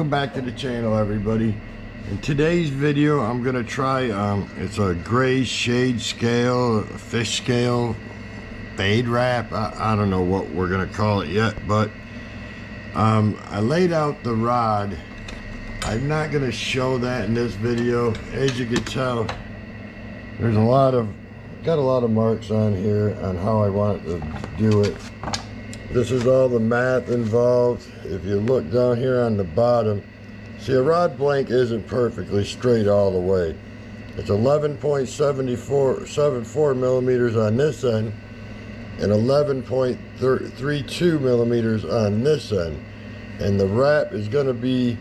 Welcome back to the channel everybody. In today's video I'm to try, um, it's a gray shade scale, fish scale, fade wrap. I, I don't know what we're to call it yet, but um, I laid out the rod. I'm not to show that in this video. As you can tell, there's a lot of, got a lot of marks on here on how I want to do it. This is all the math involved. If you look down here on the bottom, see a rod blank isn't perfectly straight all the way. It's 11.74 millimeters on this end and 11.32 millimeters on this end. And the wrap is going to be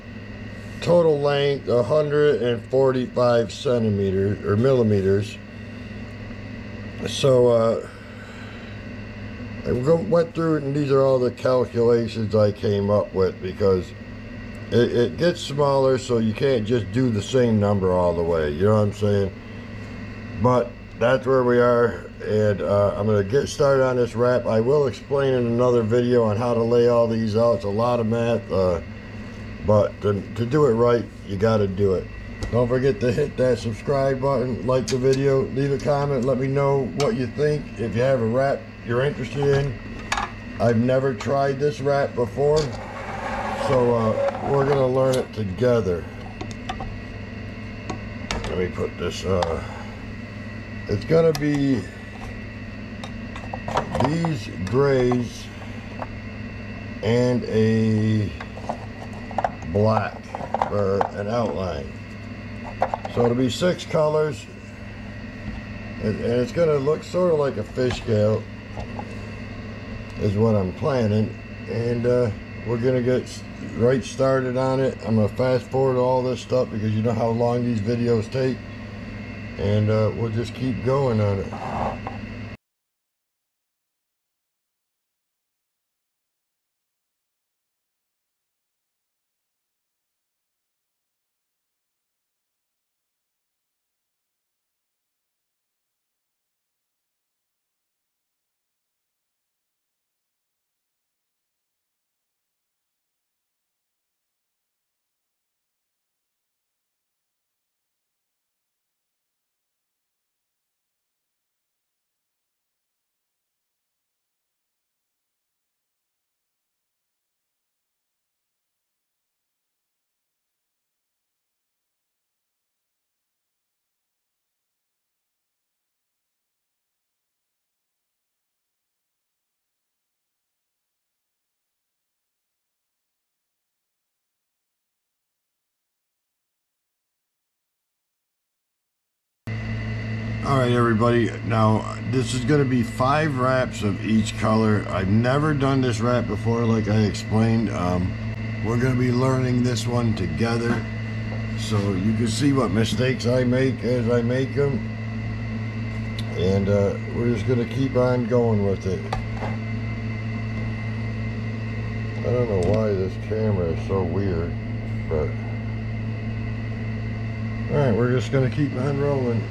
total length 145 centimeters or millimeters. So, uh, I went through it and these are all the calculations I came up with because it, it, gets smaller so you can't just do the same number all the way you know what I'm saying? But that's where we are and uh, I'm gonna get started on this wrap I will explain in another video on how to lay all these out. It's a lot of math uh, but to, to do it right you got to do it. Don't forget to hit that subscribe button like the video leave a comment let me know what you think. If you have a wrap you're interested in. I've never tried this wrap before, so uh, we're gonna learn it together. Let me put this, uh, it's gonna be these grays and a black for an outline. So it'll be six colors and, it's gonna look sort of like a fish scale is what I'm planning and uh, we're gonna get right started on it. I'm gonna fast forward all this stuff because you know how long these videos take and uh, we'll just keep going on it all right everybody. Now this is going to be five wraps of each color. I've never done this wrap before like I explained. Um, we're going to be learning this one together. So you can see what mistakes I make as I make them and uh, we're just going to keep on going with it. I don't know why this camera is so weird but alright we're just going to keep on rolling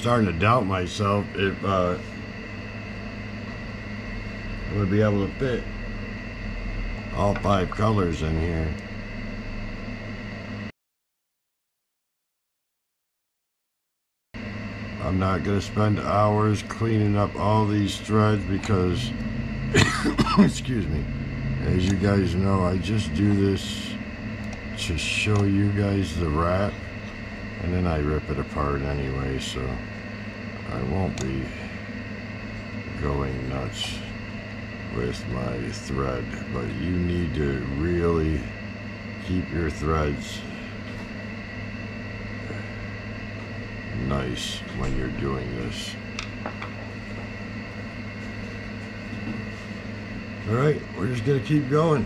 starting to doubt myself if uh, going to be able to fit all five colors in here. I'm not going to spend hours cleaning up all these threads because, excuse me, as you guys know, I just do this to show you guys the wrap and then I rip it apart anyway, so I won't be going nuts with my thread, but you need to really keep your threads nice when you're doing this. All right, we're just gonna keep going.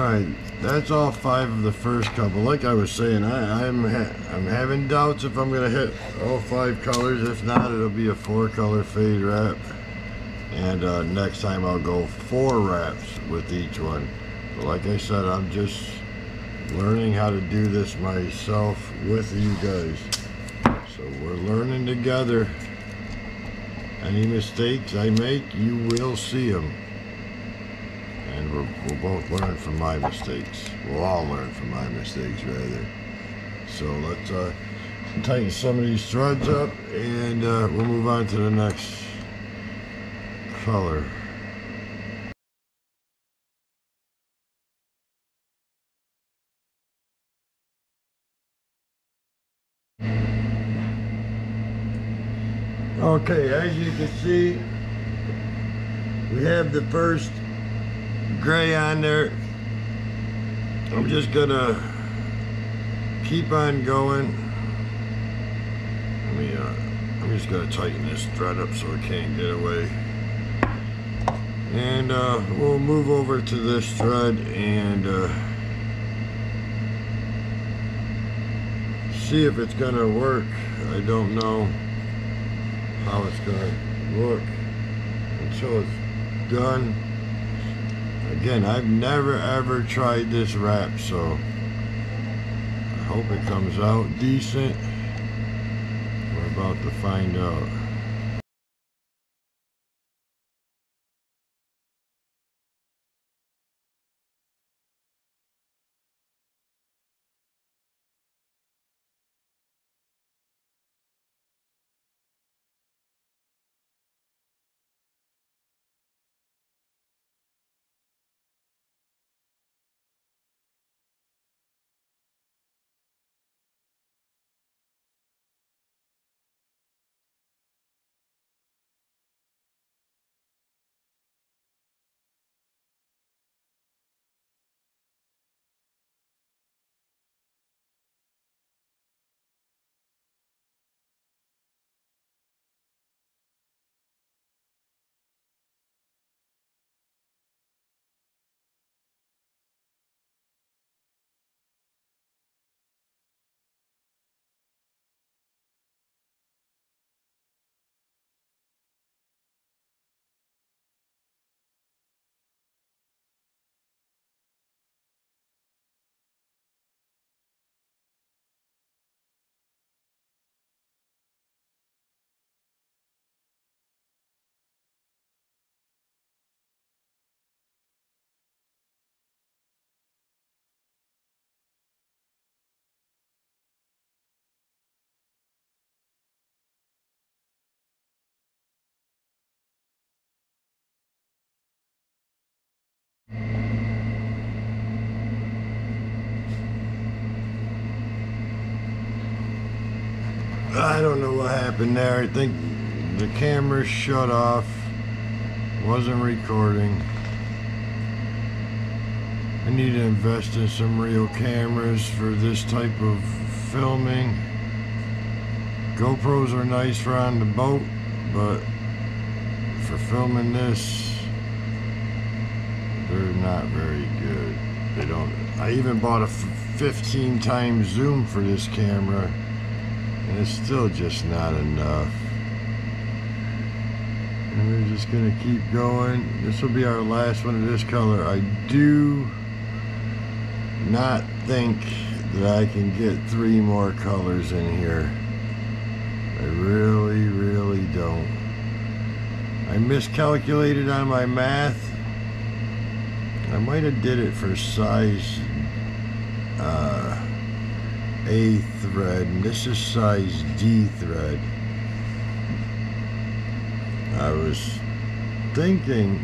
All right, that's all five of the first couple. Like I was saying, I, I'm ha I'm having doubts if I'm gonna hit all five colors. If not, it'll be a four color fade wrap. And uh, next time I'll go four wraps with each one. But like I said, I'm just learning how to do this myself with you guys. So we're learning together. Any mistakes I make, you will see them and we'll, we'll both learn from my mistakes. We'll all learn from my mistakes, rather. So let's uh, tighten some of these threads up, and uh, we'll move on to the next color. Okay, as you can see, we have the first gray on there. I'm just gonna keep on going. Let me, uh, I'm just gonna tighten this thread up so it can't get away. And uh, we'll move over to this thread and uh, see if it's gonna work. I don't know how it's gonna look until it's done. Again, I've never ever tried this wrap, so I hope it comes out decent. We're about to find out. I don't know what happened there. I think the camera shut off. Wasn't recording. I need to invest in some real cameras for this type of filming. GoPros are nice for on the boat, but for filming this, they're not very good. They don't. I even bought a 15 times zoom for this camera, and it's still just not enough. And we're just gonna keep going. This will be our last one of this color. I do not think that I can get three more colors in here. I really, really don't. I miscalculated on my math. I might have did it for size uh, A thread, and this is size D thread. I was thinking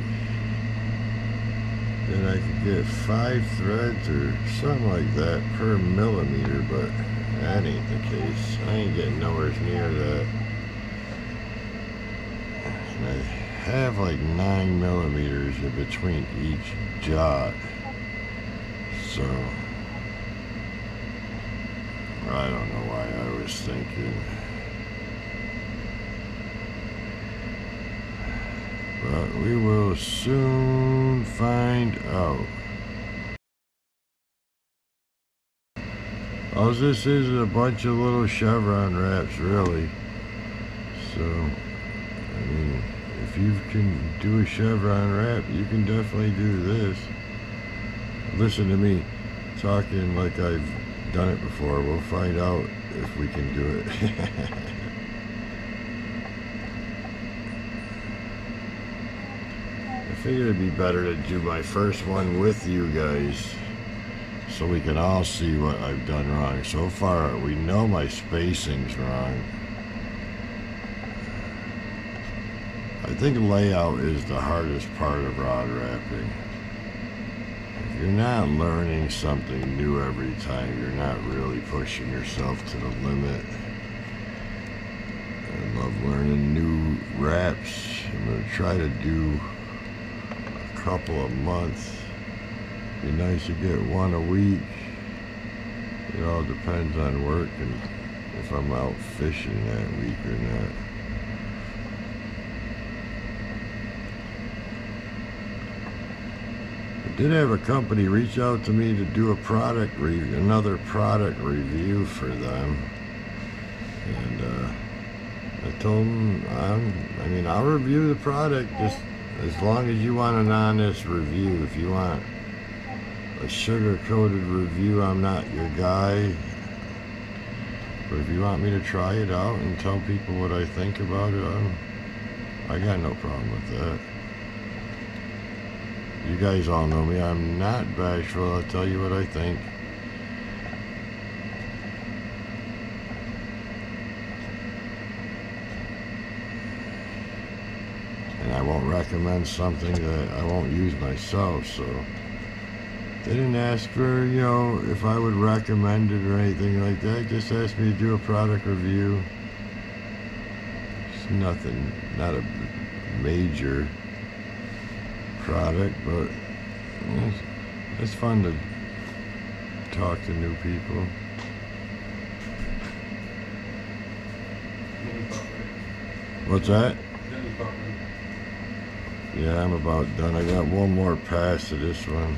that I could get five threads or something like that per millimeter, but that ain't the case. I ain't getting nowhere near that. And I have like nine millimeters in between each jot. So, I don't know why I was thinking. But we will soon find out. All this is is a bunch of little chevron wraps, really. So, I mean, if you can do a chevron wrap, you can definitely do this. Listen to me talking like I've done it before. We'll find out if we can do it. I figured it'd be better to do my first one with you guys so we can all see what I've done wrong. So far, we know my spacing's wrong. I think layout is the hardest part of rod wrapping. You're not learning something new every time, you're not really pushing yourself to the limit. I love learning new wraps. I'm going to try to do a couple of months. Be nice to get one a week. It all depends on work and if I'm out fishing that week or not. Did have a company reach out to me to do a product review, another product review for them. And uh, I told them, I'm, I mean, I'll review the product, just as long as you want an honest review, if you want a sugar-coated review, I'm not your guy. But if you want me to try it out and tell people what I think about it, I'm, I got no problem with that. You guys all know me. I'm not bashful. I'll tell you what I think. And I won't recommend something that I won't use myself, so they didn't ask for, you know, if I would recommend it or anything like that. Just asked me to do a product review. It's nothing, not a major product, but it's, it's fun to talk to new people. What's that? Yeah, I'm about done. I got one more pass to this one.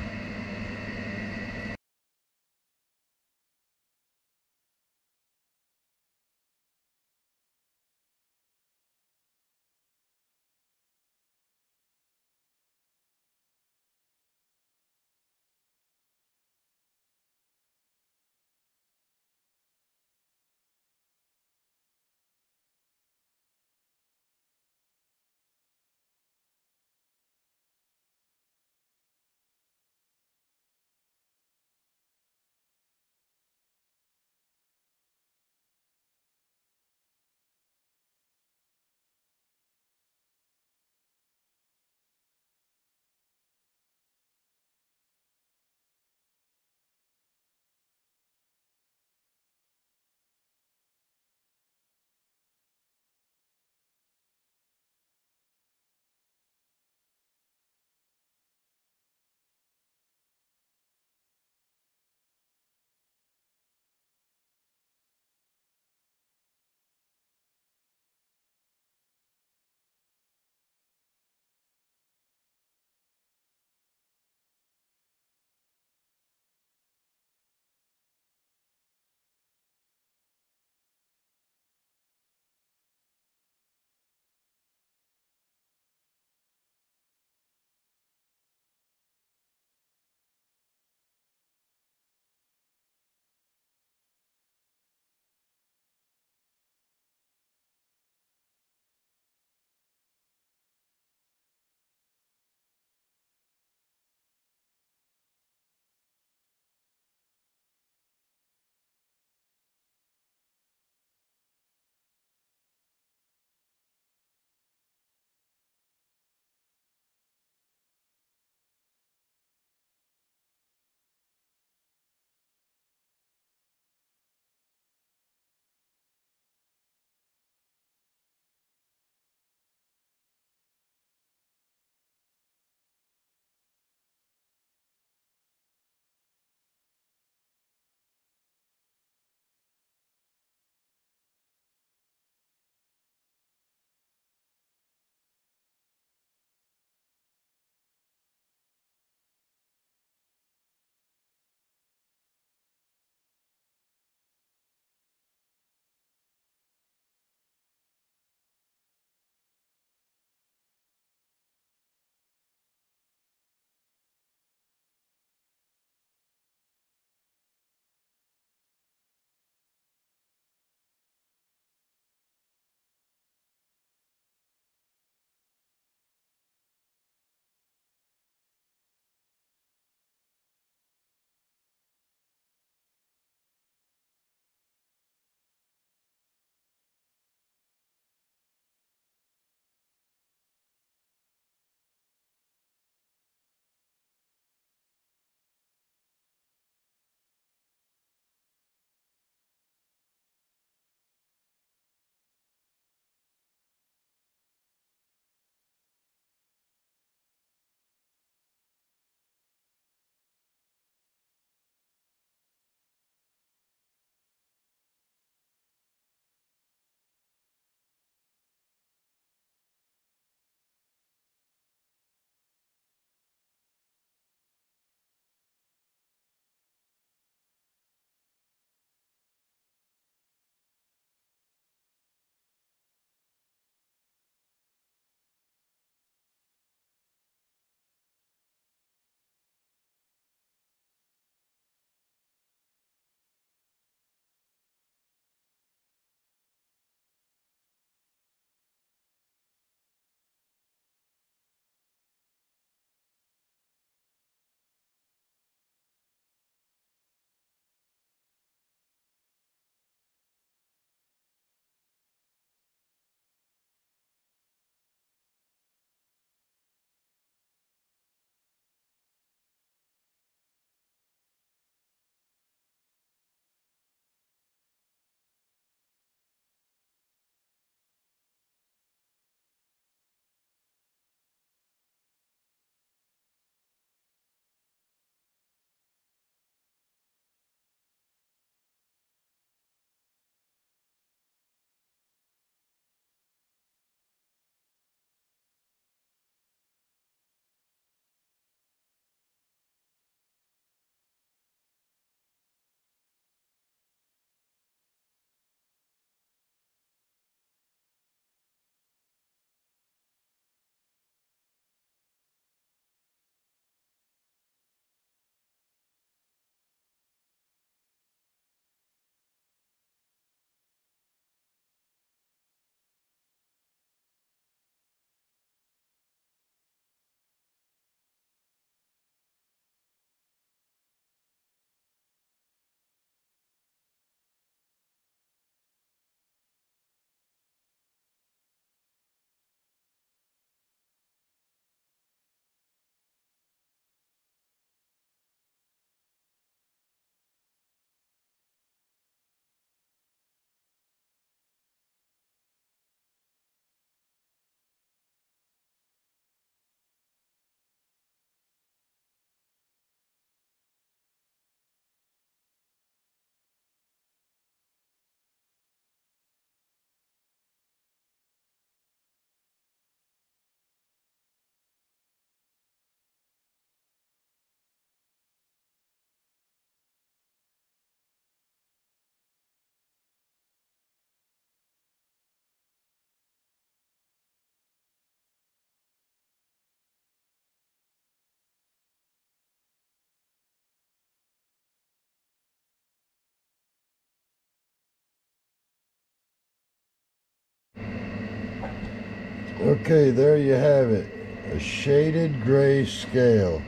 Okay, there you have it. A shaded gray scale.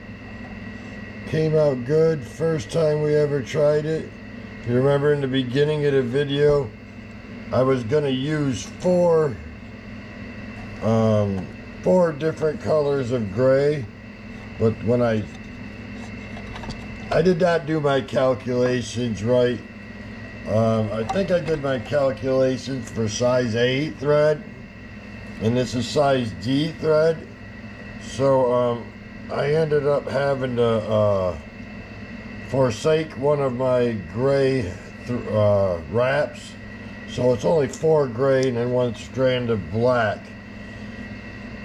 Came out good first time we ever tried it. If you remember in the beginning of the video, I was going to use four, um, four different colors of gray. But when I, I did not do my calculations right. Um, I think I did my calculations for size A thread and this is size D thread. So um, I ended up having to uh, forsake one of my gray uh, wraps. So it's only four gray and one strand of black.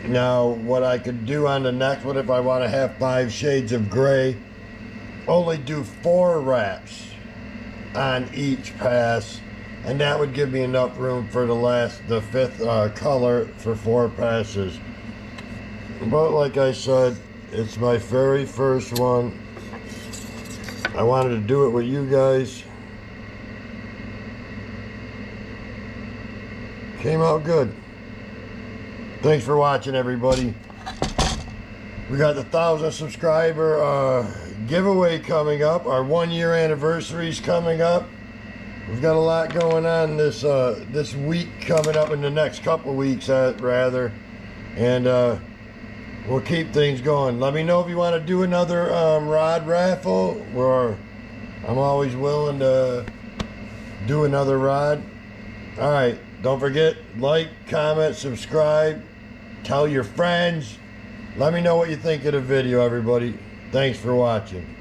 Now what I could do on the next one if I want to have five shades of gray only do four wraps on each pass and that would give me enough room for the last the fifth uh, color for four passes. But like I said it's my very first one. I wanted to do it with you guys. Came out good. Thanks for watching everybody. We got the thousand subscriber uh, giveaway coming up. Our one year anniversary is coming up We've got a lot going on this uh, this week coming up in the next couple weeks, uh, rather, and uh, we'll keep things going. Let me know if you want to do another um, rod raffle, or I'm always willing to do another rod. All right, don't forget like, comment, subscribe, tell your friends. Let me know what you think of the video, everybody. Thanks for watching.